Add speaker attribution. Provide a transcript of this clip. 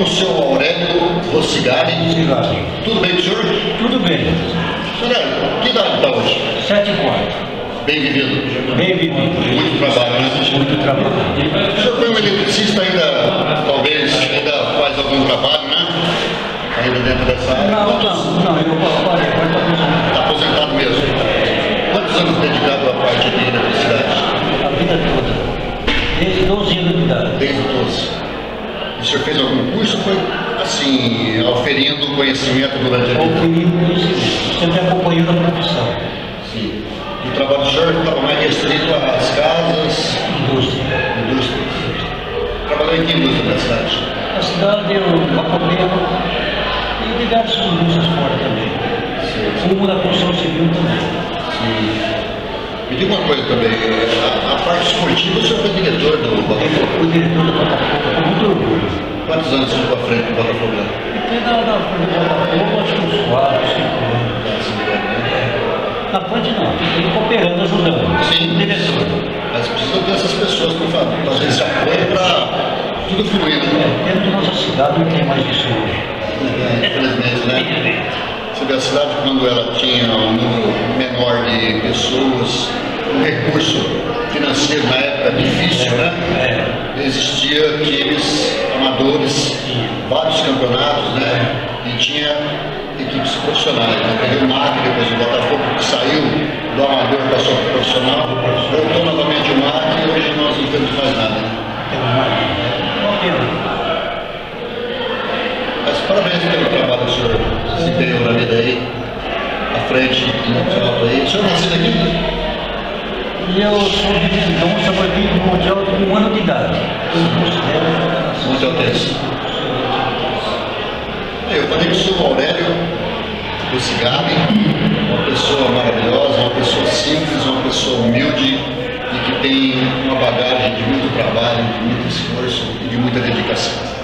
Speaker 1: com o senhor Aurélio Rossigari. Tudo bem com o senhor?
Speaker 2: Tudo bem.
Speaker 1: Senhor Aurélio, que idade está hoje?
Speaker 2: Sete e quatro.
Speaker 1: Bem vivido.
Speaker 2: Bem vivido. Muito trabalho,
Speaker 1: né? Muito
Speaker 2: trabalho.
Speaker 1: O senhor foi um eletricista ainda, talvez, ainda faz algum trabalho, né? Ainda dentro dessa área. Não, Quantos- não,
Speaker 2: não, eu parei, funcionando. Está
Speaker 1: aposentado mesmo. Quantos anos dedicado à parte de eletricidade?
Speaker 2: A vida toda. Desde 12 anos de idade.
Speaker 1: Desde 12. O senhor fez algum curso ou foi assim, auferindo conhecimento durante a vida?
Speaker 2: Conhecimento. Sempre acompanhando a profissão.
Speaker 1: Sim. E o trabalho do senhor estava mais restrito às casas,
Speaker 2: Indústria.
Speaker 1: indústrias. Trabalhou em que indústria da cidade?
Speaker 2: A cidade, o Macomeiro e diversas indústrias fora também.
Speaker 1: Fumo
Speaker 2: da construção civil também.
Speaker 1: Sim. Me diga uma coisa também, a, a parte esportiva o senhor foi diretor do Botafogo. Eu
Speaker 2: fui diretor do Botafogo.
Speaker 1: Quantos anos ficou à frente do Botafogo? lá?
Speaker 2: Fiquei na, do Botafogo, acho que uns 4, 5 anos. Na frente não, fiquei cooperando, ajudando. Sim. Diretor.
Speaker 1: Mas precisa ter essas pessoas para fazer esse apoio para tudo fluir, né?
Speaker 2: É, dentro da nossa cidade não tem mais isso hoje.
Speaker 1: É, Infelizmente, né? Você vê a cidade quando ela tinha um número menor de pessoas, um recurso financeiro na época difícil, né? É, Existia times amadores, vários campeonatos, né? E tinha equipes profissionais, né? Teve o MAC, depois o Botafogo, que saiu do amador, passou para o profissional,
Speaker 2: voltou
Speaker 1: novamente o MAC e hoje nós não temos mais nada. né? Mas parabéns pelo trabalho que o senhor desempenhou na vida aí, à frente do Mundial aí. O senhor é nascido aqui?
Speaker 2: E eu sou de Mendonça, mas vim do Mundial com um ano de idade. Eu considero texto.
Speaker 1: Eu falei que sou o Aurélio do Cigabe, uma pessoa maravilhosa, uma pessoa simples, uma pessoa humilde e que tem uma bagagem de muito trabalho, de muito esforço e de muita dedicação.